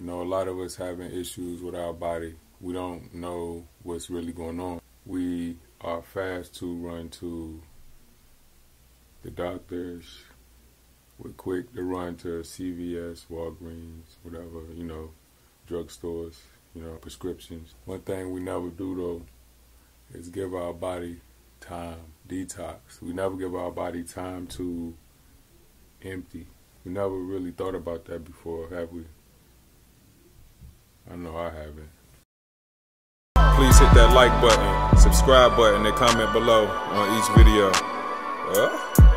You know, a lot of us having issues with our body. We don't know what's really going on. We are fast to run to the doctors. We're quick to run to CVS, Walgreens, whatever, you know, drugstores, you know, prescriptions. One thing we never do though is give our body time, detox. We never give our body time to empty. We never really thought about that before, have we? I know I haven't. Please hit that like button, subscribe button, and comment below on each video. Uh?